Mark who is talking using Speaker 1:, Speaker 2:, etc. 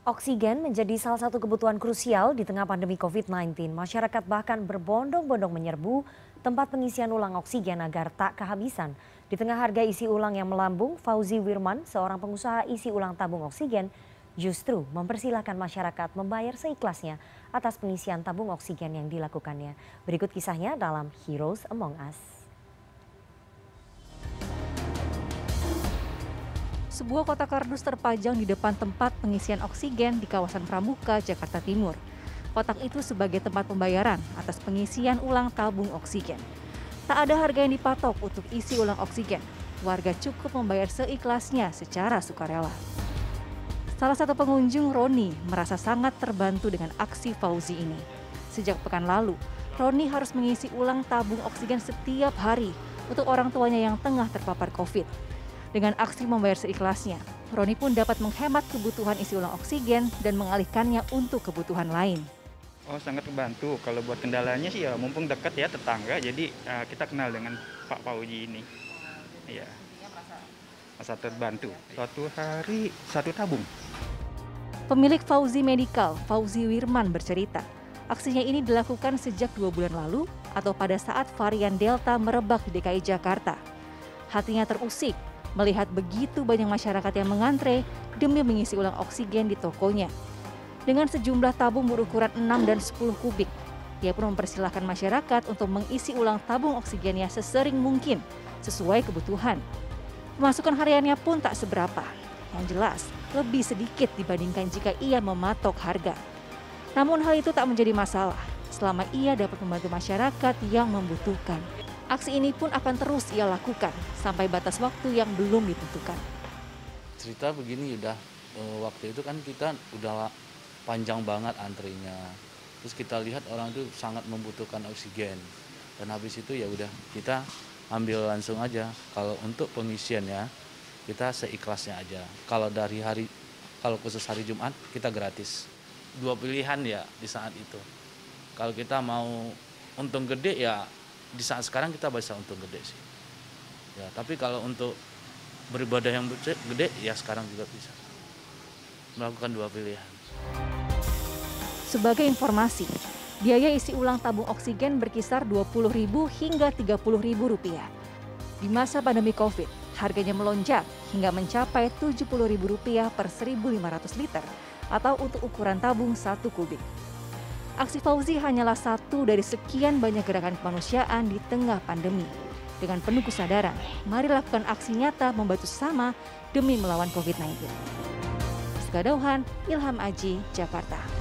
Speaker 1: Oksigen menjadi salah satu kebutuhan krusial di tengah pandemi COVID-19. Masyarakat bahkan berbondong-bondong menyerbu tempat pengisian ulang oksigen agar tak kehabisan. Di tengah harga isi ulang yang melambung, Fauzi Wirman, seorang pengusaha isi ulang tabung oksigen, justru mempersilahkan masyarakat membayar seikhlasnya atas pengisian tabung oksigen yang dilakukannya. Berikut kisahnya dalam Heroes Among Us.
Speaker 2: Sebuah kotak kardus terpajang di depan tempat pengisian oksigen di kawasan Pramuka, Jakarta Timur. Kotak itu sebagai tempat pembayaran atas pengisian ulang tabung oksigen. Tak ada harga yang dipatok untuk isi ulang oksigen. Warga cukup membayar seikhlasnya secara sukarela. Salah satu pengunjung, Roni, merasa sangat terbantu dengan aksi Fauzi ini. Sejak pekan lalu, Roni harus mengisi ulang tabung oksigen setiap hari untuk orang tuanya yang tengah terpapar COVID. Dengan aksi membayar seikhlasnya, Roni pun dapat menghemat kebutuhan isi ulang oksigen dan mengalihkannya untuk kebutuhan lain.
Speaker 3: Oh sangat membantu. Kalau buat kendalanya sih ya mumpung dekat ya tetangga, jadi uh, kita kenal dengan Pak Pauji ini. Iya. Masa terbantu. Suatu hari satu tabung.
Speaker 2: Pemilik Fauzi Medical, Fauzi Wirman bercerita, aksinya ini dilakukan sejak dua bulan lalu atau pada saat varian Delta merebak di DKI Jakarta. Hatinya terusik melihat begitu banyak masyarakat yang mengantre demi mengisi ulang oksigen di tokonya. Dengan sejumlah tabung berukuran 6 dan 10 kubik, ia pun mempersilahkan masyarakat untuk mengisi ulang tabung oksigennya sesering mungkin sesuai kebutuhan. Pemasukan hariannya pun tak seberapa, yang jelas lebih sedikit dibandingkan jika ia mematok harga. Namun hal itu tak menjadi masalah selama ia dapat membantu masyarakat yang membutuhkan. Aksi ini pun akan terus ia lakukan sampai batas waktu yang belum ditentukan.
Speaker 4: Cerita begini udah eh, waktu itu kan kita udah panjang banget antrinya. Terus kita lihat orang itu sangat membutuhkan oksigen. Dan habis itu ya udah kita ambil langsung aja. Kalau untuk pengisian ya kita seikhlasnya aja. Kalau dari hari kalau khusus hari Jumat kita gratis. Dua pilihan ya di saat itu. Kalau kita mau untung gede ya di saat sekarang kita bisa untung gede sih. Ya tapi kalau untuk beribadah yang gede ya sekarang juga bisa. Melakukan dua pilihan.
Speaker 2: Sebagai informasi biaya isi ulang tabung oksigen berkisar Rp20.000 hingga Rp30.000 di masa pandemi covid harganya melonjak hingga mencapai Rp70.000 per 1.500 liter atau untuk ukuran tabung satu kubik. Aksi Fauzi hanyalah satu dari sekian banyak gerakan kemanusiaan di tengah pandemi. Dengan penuh kesadaran, mari lakukan aksi nyata membantu sama demi melawan COVID-19. Segadauhan, Ilham Aji, Jakarta.